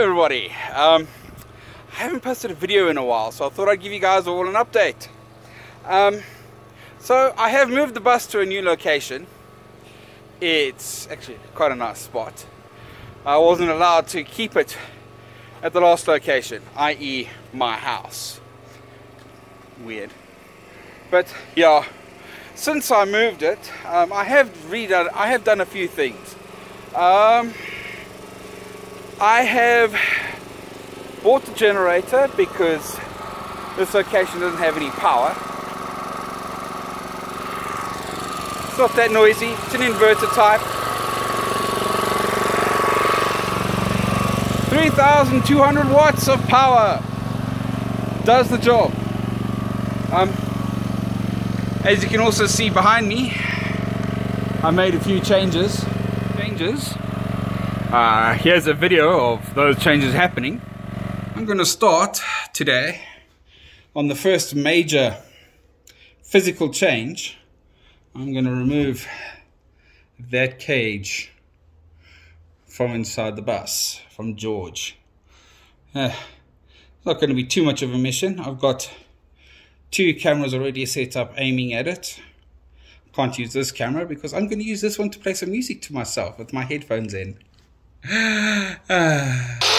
everybody. Um, I haven't posted a video in a while, so I thought I'd give you guys all an update. Um, so I have moved the bus to a new location. It's actually quite a nice spot. I wasn't allowed to keep it at the last location, i.e. my house. Weird. But yeah, since I moved it, um, I have redone, I have done a few things. I have bought the generator because this location doesn't have any power. It's not that noisy, it's an inverter type. 3200 watts of power does the job. Um, as you can also see behind me, I made a few changes. Changes. Uh, here's a video of those changes happening. I'm going to start today on the first major physical change. I'm going to remove that cage from inside the bus, from George. Uh, it's not going to be too much of a mission. I've got two cameras already set up aiming at it. Can't use this camera because I'm going to use this one to play some music to myself with my headphones in. Started ah.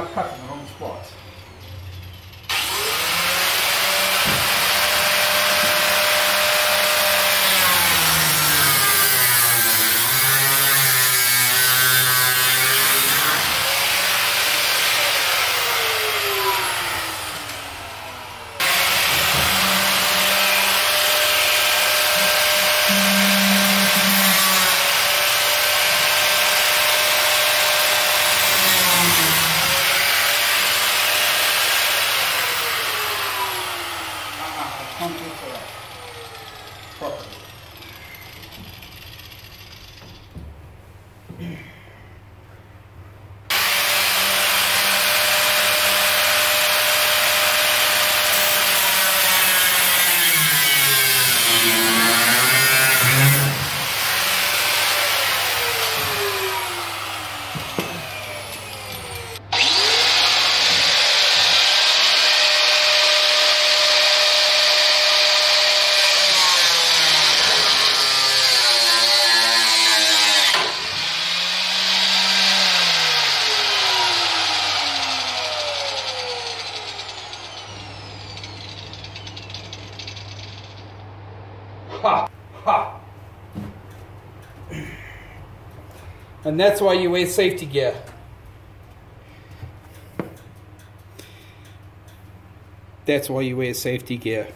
My cut in the wrong spot. can't do for that properly. Ha! Ha! And that's why you wear safety gear. That's why you wear safety gear.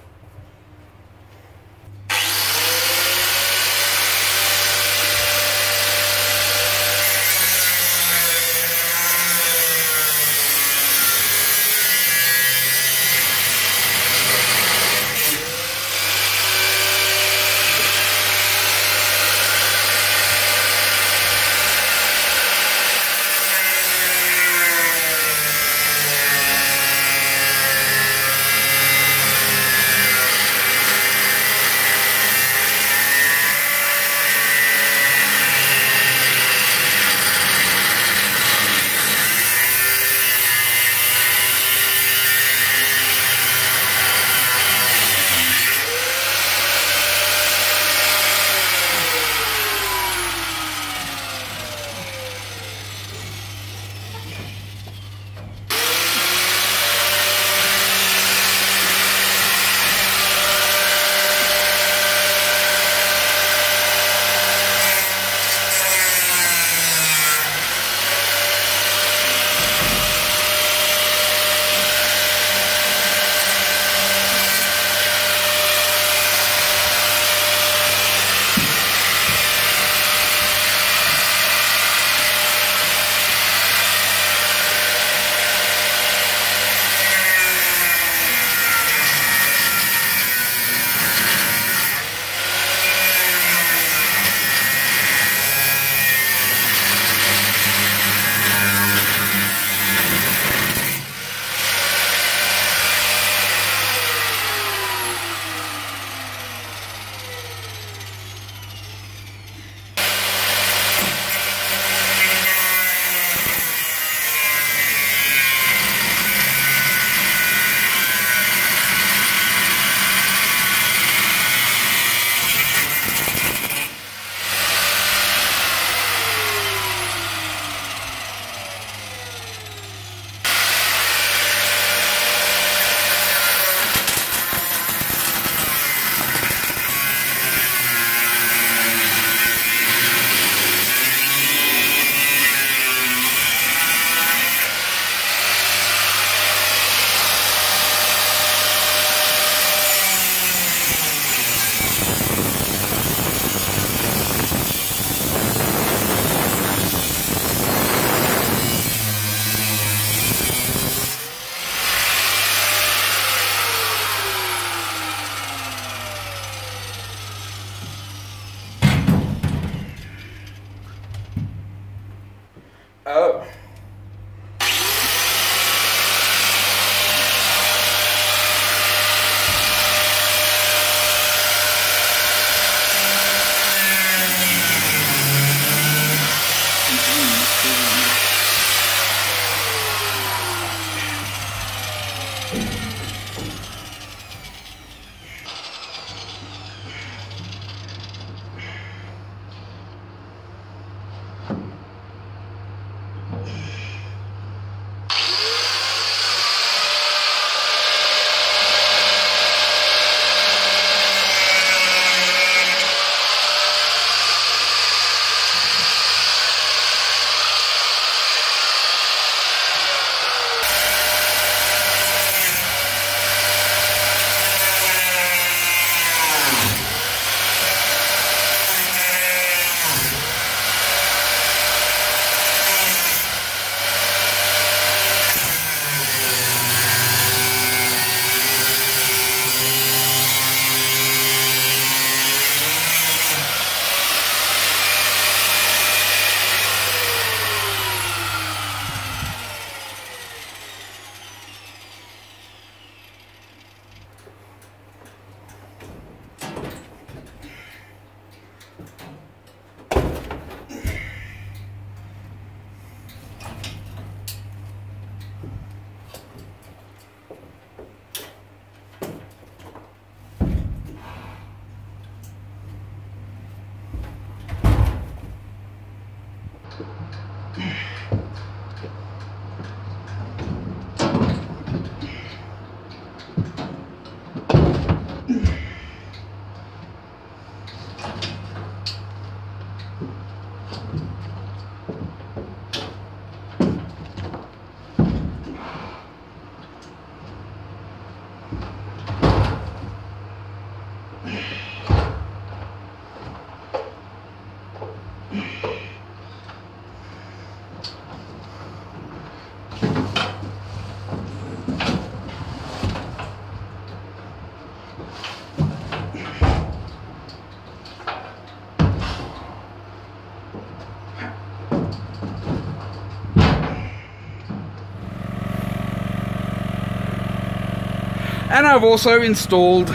And I've also installed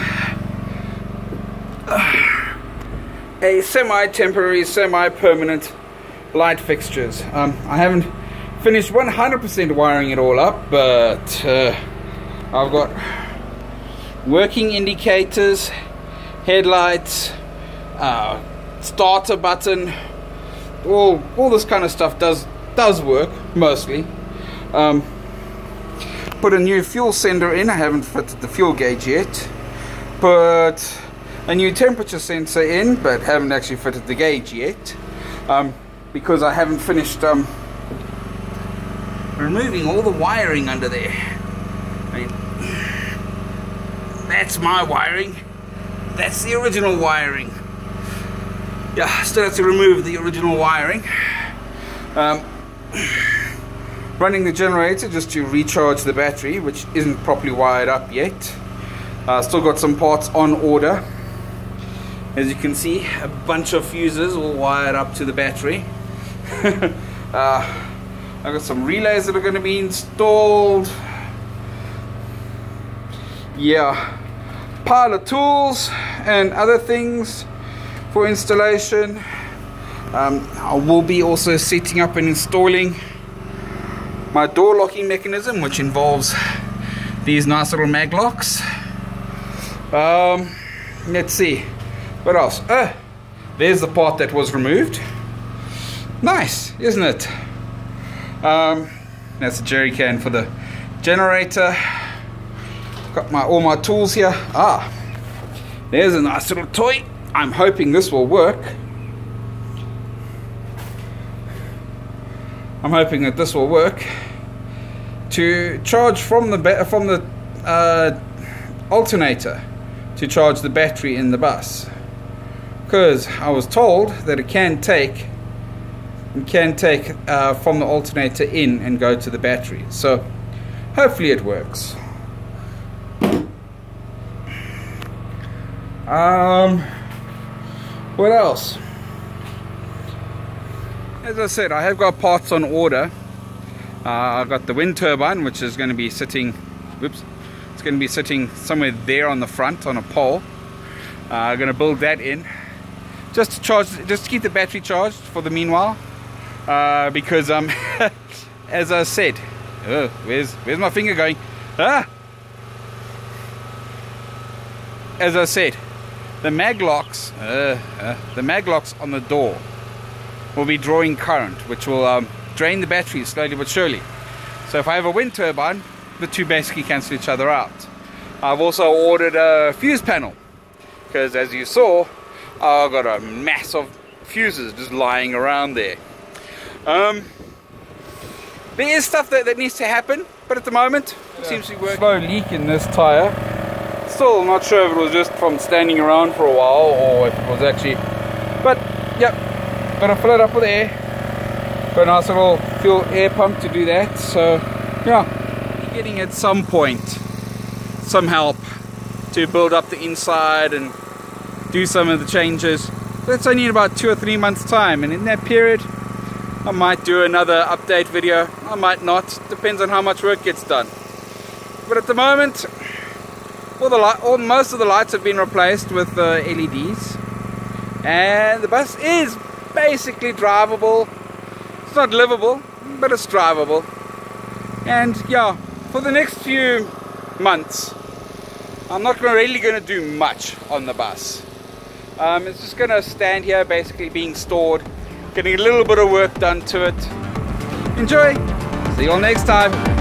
a semi-temporary, semi-permanent light fixtures. Um, I haven't finished 100% wiring it all up, but uh, I've got working indicators, headlights, uh, starter button, all all this kind of stuff does does work mostly. Um, put a new fuel sender in. I haven't fitted the fuel gauge yet. Put a new temperature sensor in, but haven't actually fitted the gauge yet um, because I haven't finished um, removing all the wiring under there. I mean, that's my wiring. That's the original wiring. Yeah, still have to remove the original wiring. Um, running the generator just to recharge the battery, which isn't properly wired up yet. Uh, still got some parts on order. As you can see, a bunch of fuses all wired up to the battery. uh, I've got some relays that are going to be installed. Yeah, pile of tools and other things for installation. Um, I will be also setting up and installing my door locking mechanism which involves these nice little mag locks. Um, let's see. What else? Uh, there's the part that was removed. Nice isn't it? Um, that's a jerry can for the generator. Got my all my tools here. Ah there's a nice little toy. I'm hoping this will work I'm hoping that this will work. To charge from the from the uh, alternator to charge the battery in the bus. Because I was told that it can take it can take uh, from the alternator in and go to the battery. So hopefully it works. Um what else as I said, I have got parts on order. Uh, I've got the wind turbine, which is going to be sitting, whoops, it's going to be sitting somewhere there on the front on a pole. Uh, I'm going to build that in, just to charge, just to keep the battery charged for the meanwhile, uh, because um, as I said, oh, where's where's my finger going? Ah, as I said, the mag locks, uh, uh, the mag locks on the door will be drawing current, which will um, drain the battery slowly but surely. So if I have a wind turbine, the two basically cancel each other out. I've also ordered a fuse panel, because as you saw, I've got a mass of fuses just lying around there. Um, there is stuff that, that needs to happen, but at the moment, it seems to be working. Slow leak in this tire. Still not sure if it was just from standing around for a while or if it was actually, but yep, Gotta fill it up with air. Got a nice little fuel air pump to do that. So yeah, getting at some point some help to build up the inside and do some of the changes. That's only in about two or three months time and in that period I might do another update video. I might not. Depends on how much work gets done. But at the moment, all the light, all most of the lights have been replaced with uh, LEDs, and the bus is basically drivable. It's not livable, but it's drivable. And yeah, for the next few months, I'm not really going to do much on the bus. Um, it's just going to stand here basically being stored, getting a little bit of work done to it. Enjoy! See you all next time.